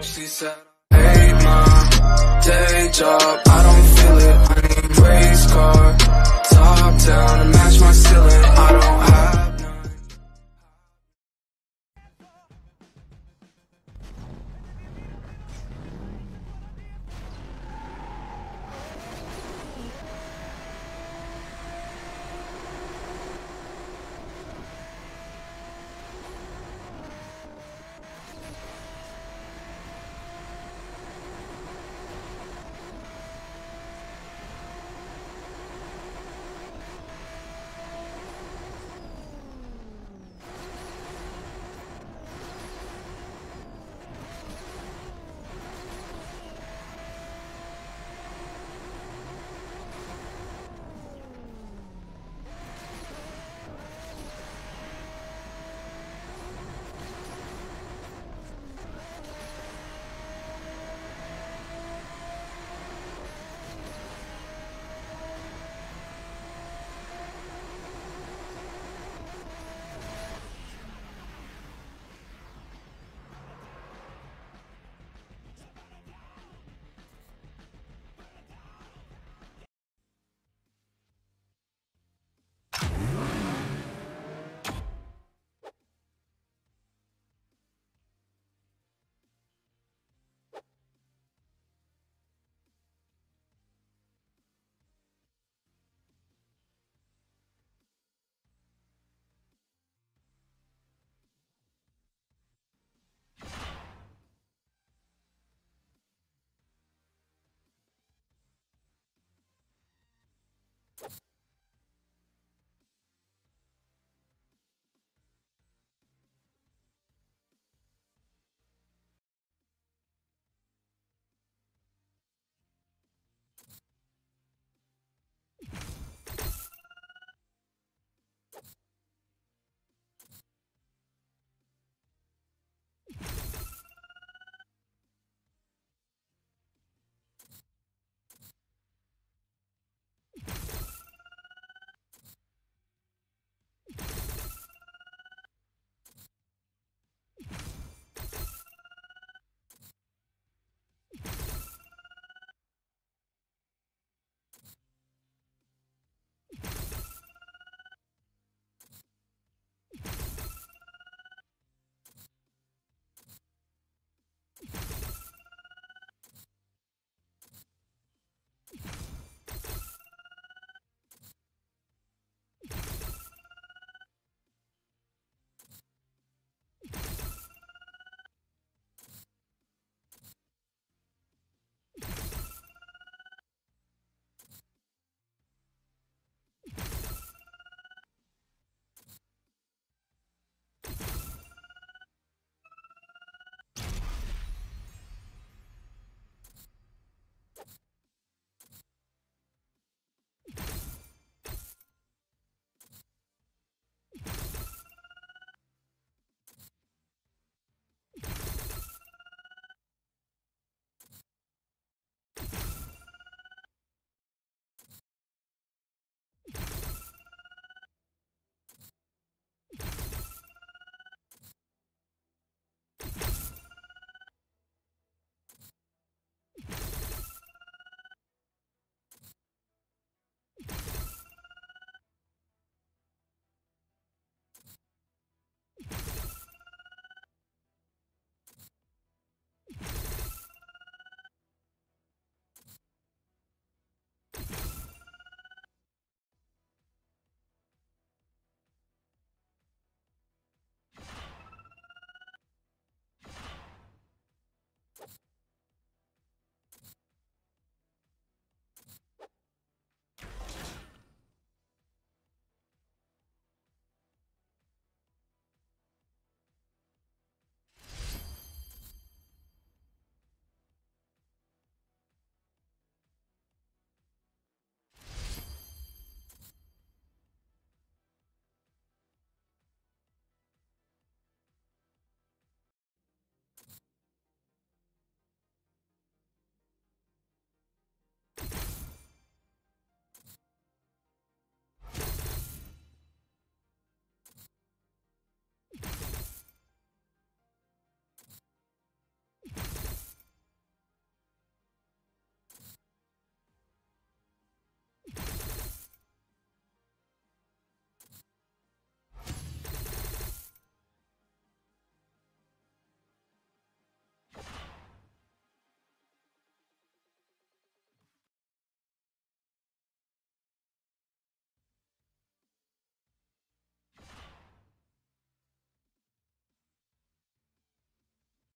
She said, Hey my day job, I don't feel it. I need race car, top down to match my ceiling. I don't have.